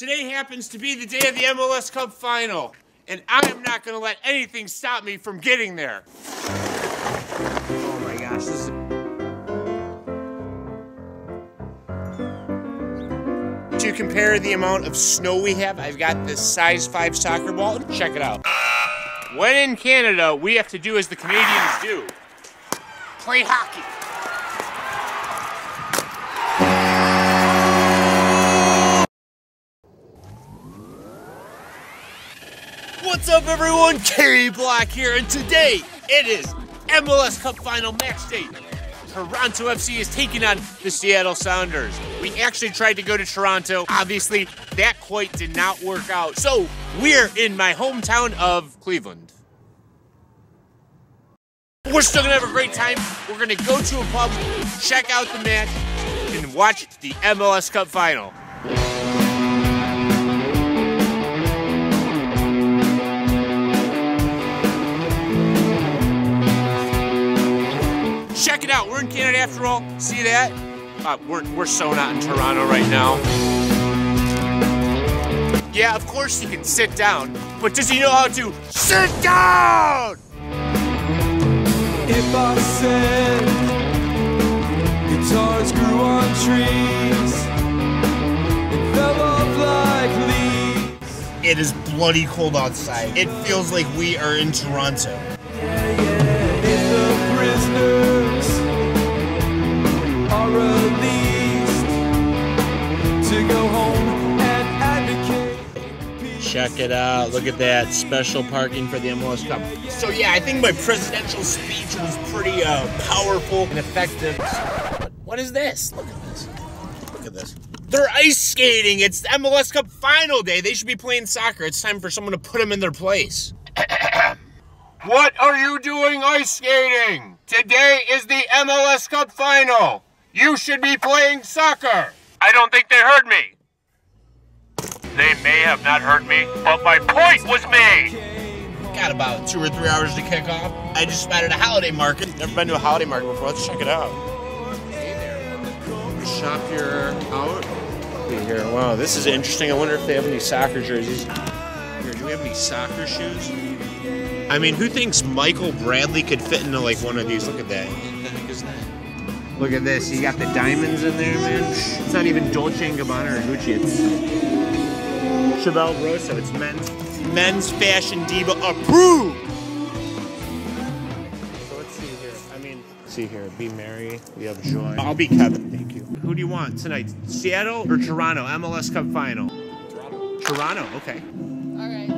Today happens to be the day of the MLS Cup final, and I am not going to let anything stop me from getting there. Oh my gosh, this is. To compare the amount of snow we have, I've got this size 5 soccer ball. Check it out. When in Canada, we have to do as the Canadians do play hockey. Up, everyone? Kerry Black here, and today it is MLS Cup Final match day. Toronto FC is taking on the Seattle Sounders. We actually tried to go to Toronto. Obviously, that quite did not work out. So, we're in my hometown of Cleveland. We're still gonna have a great time. We're gonna go to a pub, check out the match, and watch the MLS Cup Final. Check it out. We're in Canada after all. See that? Uh, we're, we're so not in Toronto right now. Yeah, of course he can sit down, but does he know how to sit down? If I said guitars grew on trees and fell off like leaves, It is bloody cold outside. It feels like we are in Toronto. if the Check it out. Look at that. Special parking for the MLS Cup. So, yeah, I think my presidential speech was pretty uh, powerful and effective. What is this? Look at this. Look at this. They're ice skating. It's the MLS Cup final day. They should be playing soccer. It's time for someone to put them in their place. what are you doing ice skating? Today is the MLS Cup final. You should be playing soccer. I don't think they heard me. They may have not heard me, but my point was made. Got about two or three hours to kick off. I just spotted a holiday market. Never been to a holiday market before. Let's check it out. Hey there. Shop your out. See here. Wow, this is interesting. I wonder if they have any soccer jerseys. Here, do we have any soccer shoes? I mean, who thinks Michael Bradley could fit into like one of these? Look at that. What the heck is that? Look at this. You got the diamonds in there, man. It's not even Dolce & Gabbana or Gucci. It's Chevelle Rosso. It's men's men's fashion diva approved. So let's see here. I mean, see here. Be merry. We have joy. I'll be Kevin. Thank you. Who do you want tonight? Seattle or Toronto? MLS Cup final. Toronto. Toronto. Okay. All right.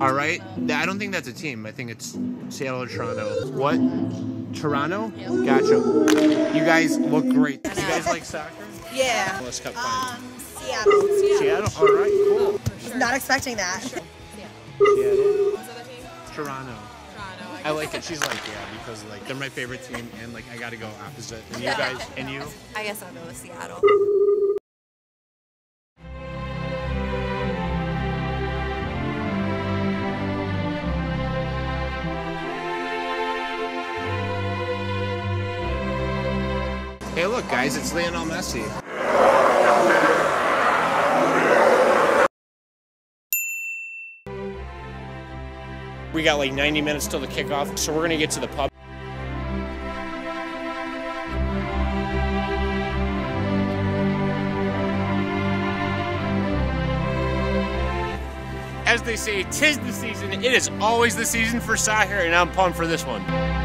All right. I don't think that's a team. I think it's Seattle or Toronto. What? Toronto? Yeah. Gotcha. You guys look great. You guys like soccer? Yeah. Cup final. Um, Seattle. Seattle. All right. Cool. Not expecting that. Seattle. What's the other team? Toronto. Toronto. I like it. She's like, yeah, because like they're my favorite team, and like I gotta go opposite. And you guys, and you. I guess I'll go with Seattle. Look, guys, it's Lionel Messi. We got like 90 minutes till the kickoff, so we're gonna get to the pub. As they say, tis the season. It is always the season for soccer, and I'm pumped for this one.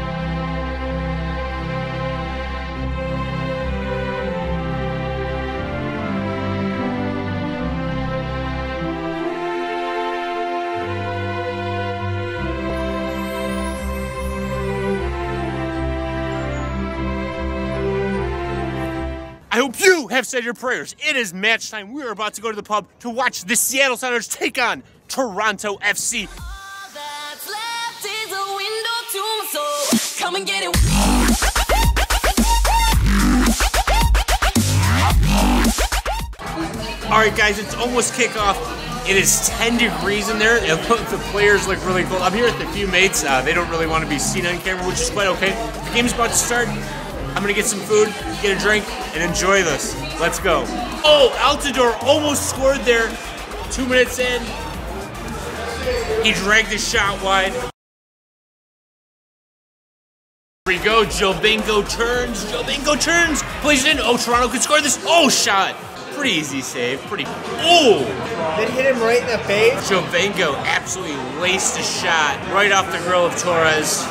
Hope you have said your prayers. It is match time. We are about to go to the pub to watch the Seattle Sounders take on Toronto FC. All right, guys, it's almost kickoff. It is 10 degrees in there. The players look really cool. I'm here with a few mates. Uh, they don't really want to be seen on camera, which is quite okay. The game's about to start. I'm gonna get some food, get a drink, and enjoy this. Let's go. Oh, Altidore almost scored there. Two minutes in. He dragged his shot wide. Here we go. Giovinco turns. Giovinco turns. Plays it in. Oh, Toronto could score this. Oh, shot. Pretty easy save. Pretty. Oh! Did hit him right in the face. Giovinco absolutely laced a shot right off the grill of Torres.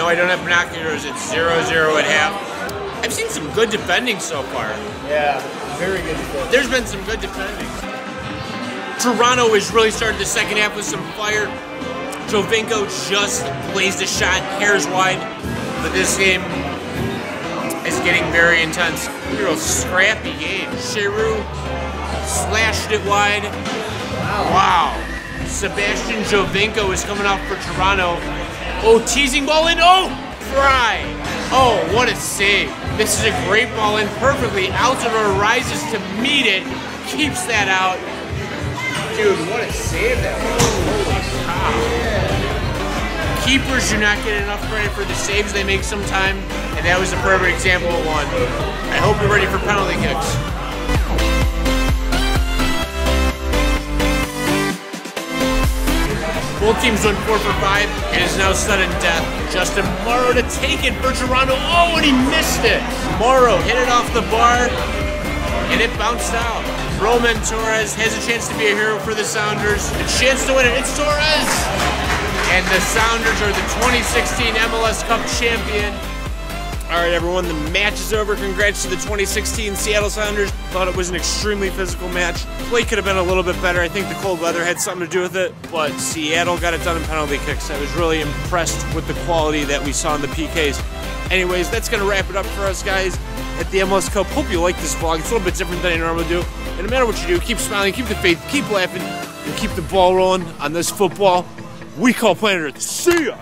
No, I don't have binoculars. It's 0 0 at half. I've seen some good defending so far. Yeah, very good defense. There's been some good defending. Toronto has really started the second half with some fire. Giovinco just blazed a shot hairs wide, but this game is getting very intense. Real scrappy game. Sheru slashed it wide. Wow. Sebastian Giovinco is coming off for Toronto. Oh, teasing ball in. Oh, Frei. Oh, what a save. This is a great ball in perfectly. Altidore rises to meet it, keeps that out. Dude, what a save that was. Holy cow. Keepers do not get enough credit for the saves they make sometime, and that was a perfect example of one. I hope you're ready for penalty kicks. Both teams went four for five. It is now sudden death. Justin Morrow to take it for Toronto. Oh, and he missed it. Morrow hit it off the bar, and it bounced out. Roman Torres has a chance to be a hero for the Sounders. A chance to win it. It's Torres! And the Sounders are the 2016 MLS Cup champion. All right, everyone, the match is over. Congrats to the 2016 Seattle Sounders. Thought it was an extremely physical match. Play could have been a little bit better. I think the cold weather had something to do with it, but Seattle got it done in penalty kicks. I was really impressed with the quality that we saw in the PKs. Anyways, that's going to wrap it up for us, guys, at the MLS Cup. Hope you like this vlog. It's a little bit different than I normally do. And no matter what you do, keep smiling, keep the faith, keep laughing, and keep the ball rolling on this football we call Planet Earth. See ya!